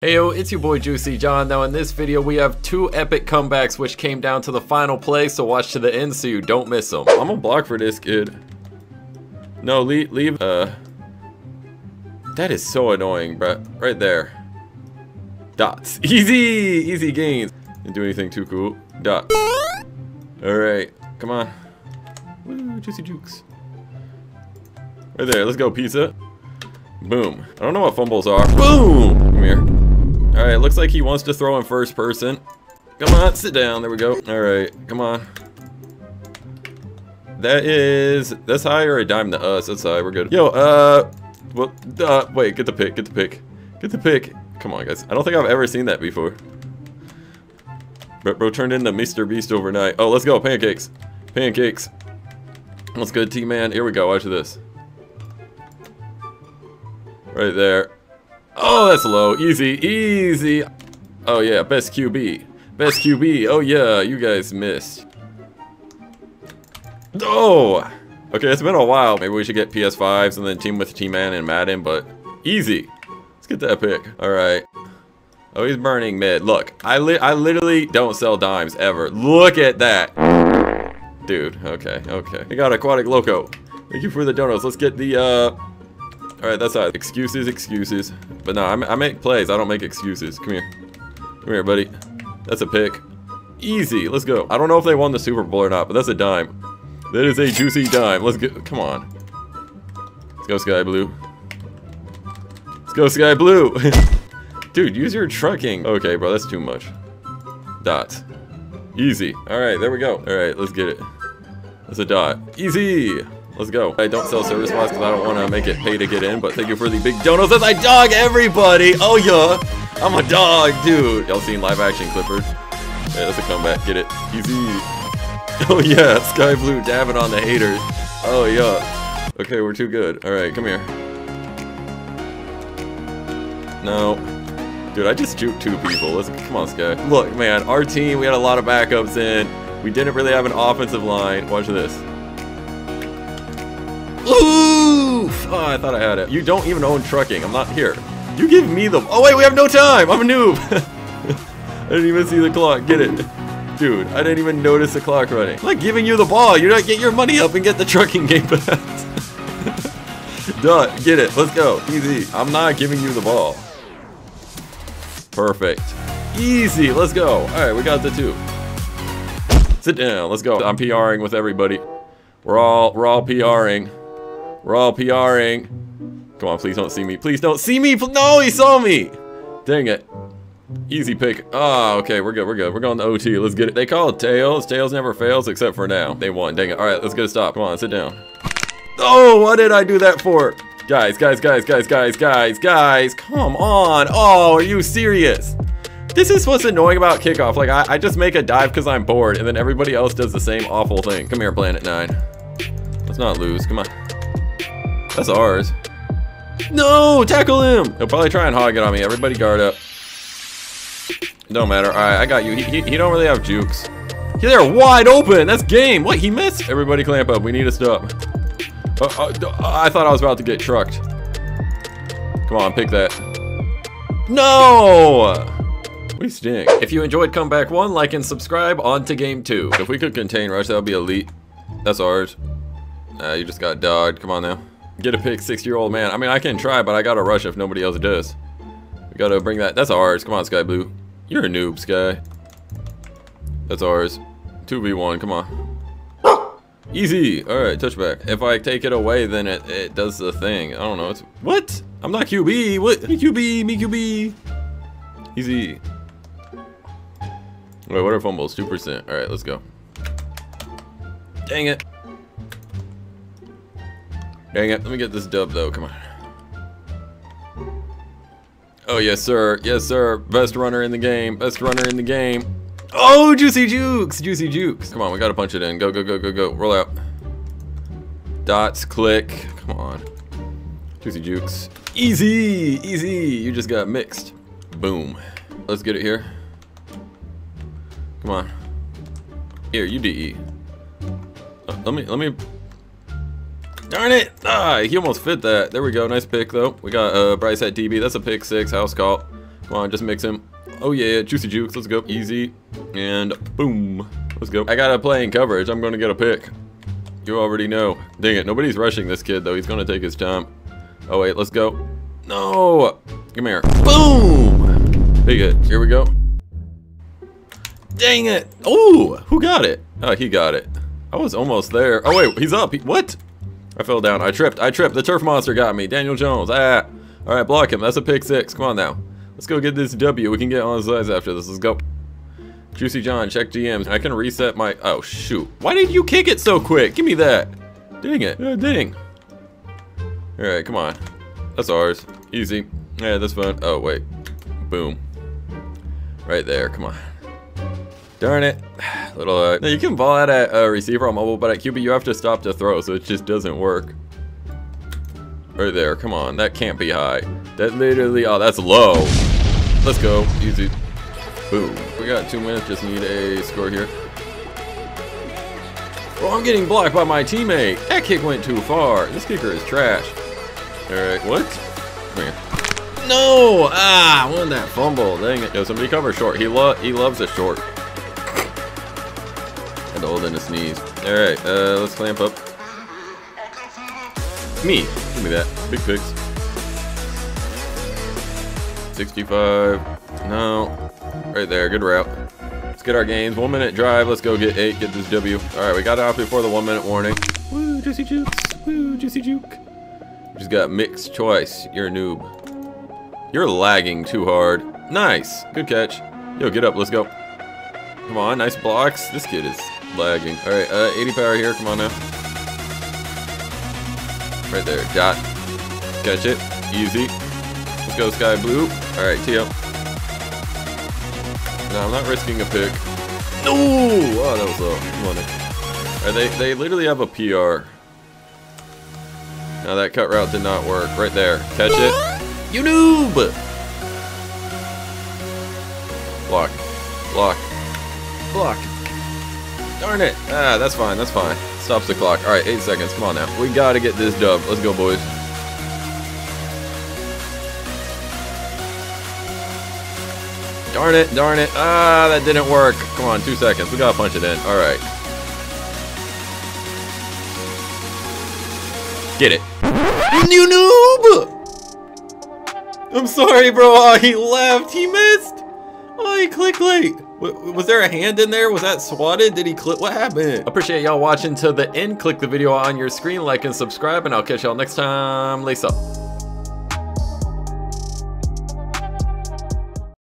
Heyo, it's your boy Juicy John. Now in this video we have two epic comebacks which came down to the final play, so watch to the end so you don't miss them. I'm gonna block for this kid. No, leave, leave, uh... That is so annoying, bruh. Right there. Dots. Easy! Easy gains. Didn't do anything too cool. Dots. Alright, come on. Woo, Juicy Jukes. Right there, let's go, pizza. Boom. I don't know what fumbles are. Boom! Come here. Looks like he wants to throw in first person. Come on, sit down. There we go. Alright, come on. That is... That's high or a dime to us. That's high. We're good. Yo, uh... Well, uh, wait. Get the pick. Get the pick. Get the pick. Come on, guys. I don't think I've ever seen that before. Bro, bro turned into Mr. Beast overnight. Oh, let's go. Pancakes. Pancakes. What's good, T-Man? Here we go. Watch this. Right there. Oh, that's low. Easy, easy. Oh, yeah, best QB. Best QB. Oh, yeah, you guys missed. Oh! Okay, it's been a while. Maybe we should get PS5s and then team with T-Man and Madden, but easy. Let's get that pick. All right. Oh, he's burning mid. Look, I, li I literally don't sell dimes ever. Look at that. Dude, okay, okay. We got Aquatic Loco. Thank you for the donuts. Let's get the, uh, Alright, that's all. Excuses, excuses. But no, I, I make plays. I don't make excuses. Come here. Come here, buddy. That's a pick. Easy. Let's go. I don't know if they won the Super Bowl or not, but that's a dime. That is a juicy dime. Let's go. Come on. Let's go, Sky Blue. Let's go, Sky Blue. Dude, use your trucking. Okay, bro, that's too much. Dots. Easy. Alright, there we go. Alright, let's get it. That's a dot. Easy. Let's go. I don't sell service spots because I don't want to make it pay to get in, but thank you for the big donuts as I dog everybody. Oh, yeah. I'm a dog, dude. Y'all seen live action Clifford? Yeah, that's a comeback. Get it. Easy. Oh, yeah. Sky Blue dabbing on the haters. Oh, yeah. Okay, we're too good. All right, come here. No. Dude, I just juked two people. Let's come on, Sky. Look, man, our team, we had a lot of backups in. We didn't really have an offensive line. Watch this. Oof! Oh, I thought I had it. You don't even own trucking. I'm not here. You give me the... Oh, wait, we have no time. I'm a noob. I didn't even see the clock. Get it. Dude, I didn't even notice the clock running. I'm not giving you the ball. You don't get your money up and get the trucking game pass. Duh, get it. Let's go. Easy. I'm not giving you the ball. Perfect. Easy. Let's go. All right, we got the two. Sit down. Let's go. I'm PRing with everybody. We're all we're all PRing. We're all PRing. Come on, please don't see me. Please don't see me. No, he saw me. Dang it. Easy pick. Oh, okay, we're good, we're good. We're going to OT. Let's get it. They call it Tails. Tails never fails except for now. They won. Dang it. All right, let's get a stop. Come on, sit down. Oh, what did I do that for? Guys, guys, guys, guys, guys, guys, guys. Come on. Oh, are you serious? This is what's annoying about kickoff. Like, I, I just make a dive because I'm bored, and then everybody else does the same awful thing. Come here, Planet 9. Let's not lose. Come on. That's ours. No, tackle him. He'll probably try and hog it on me. Everybody guard up. Don't matter. All right, I got you. He, he, he don't really have jukes. They're wide open. That's game. What? He missed? Everybody clamp up. We need to stop. Uh, uh, I thought I was about to get trucked. Come on, pick that. No! We stink. If you enjoyed Comeback 1, like and subscribe. On to Game 2. If we could contain Rush, that would be elite. That's ours. Uh, you just got dogged. Come on now. Get a pick, six-year-old man. I mean, I can try, but I gotta rush if nobody else does. We gotta bring that. That's ours. Come on, Sky Blue. You're a noob, Sky. That's ours. 2v1, come on. Easy. Alright, touchback. If I take it away, then it, it does the thing. I don't know. It's What? I'm not QB. What? Me QB. Me QB. Easy. Wait, what are fumbles? 2%. Alright, let's go. Dang it. Dang it, let me get this dub though, come on. Oh, yes sir, yes sir, best runner in the game, best runner in the game. Oh, Juicy Jukes, Juicy Jukes. Come on, we gotta punch it in, go, go, go, go, go, roll out. Dots, click, come on. Juicy Jukes. Easy, easy, you just got mixed. Boom. Let's get it here. Come on. Here, you DE. Uh, let me, let me Darn it! Ah, he almost fit that. There we go. Nice pick, though. We got uh, Bryce at DB. That's a pick six. House call. Come on, just mix him. Oh yeah, Juicy Jukes, let's go. Easy. And boom. Let's go. I got a playing coverage. I'm gonna get a pick. You already know. Dang it, nobody's rushing this kid though. He's gonna take his time. Oh wait, let's go. No! Come here. Boom! Big hit. Here we go. Dang it! Oh, who got it? Oh, he got it. I was almost there. Oh wait, he's up. He, what? I fell down. I tripped. I tripped. The turf monster got me. Daniel Jones. Ah. All right, block him. That's a pick six. Come on now. Let's go get this W. We can get on his sides after this. Let's go. Juicy John, check DMs. I can reset my... Oh, shoot. Why did you kick it so quick? Give me that. Dang it. Oh, dang. All right, come on. That's ours. Easy. Yeah, that's fun. Oh, wait. Boom. Right there. Come on. Darn it. Little, uh, you can ball out at a uh, receiver on mobile, but at QB you have to stop to throw, so it just doesn't work. Right there, come on, that can't be high. That literally, oh, that's low. Let's go, easy. Boom. We got two minutes, just need a score here. Oh, I'm getting blocked by my teammate. That kick went too far. This kicker is trash. All right, what? Come here. No! Ah, won that fumble. Dang it. Yo, somebody cover short. He lo he loves a short. And hold in a sneeze. All right, uh, let's clamp up. Me. Give me that. Big picks. 65. No. Right there. Good route. Let's get our gains. One minute drive. Let's go get eight. Get this W. All right, we got out before the one minute warning. Woo, juicy jukes. Woo, juicy juke. Just got mixed choice. You're a noob. You're lagging too hard. Nice. Good catch. Yo, get up. Let's go. Come on. Nice blocks. This kid is lagging. All right, uh, 80 power here. Come on now. Right there. got. Catch it. Easy. Let's go, Sky Blue. All right, Tio. No, I'm not risking a pick. No! Oh, that was low. Come on. Right, they, they literally have a PR. Now that cut route did not work. Right there. Catch it. You noob! Block. Block. Block. Darn it. Ah, that's fine. That's fine. Stops the clock. All right, eight seconds. Come on now. We got to get this dub. Let's go, boys. Darn it, darn it. Ah, that didn't work. Come on, two seconds. We got to punch it in. All right. Get it. You noob! I'm sorry, bro. Oh, he left. He missed. Oh, he clicked late. Was there a hand in there? Was that swatted? Did he click? What happened? Appreciate y'all watching to the end. Click the video on your screen, like and subscribe, and I'll catch y'all next time. Lace up.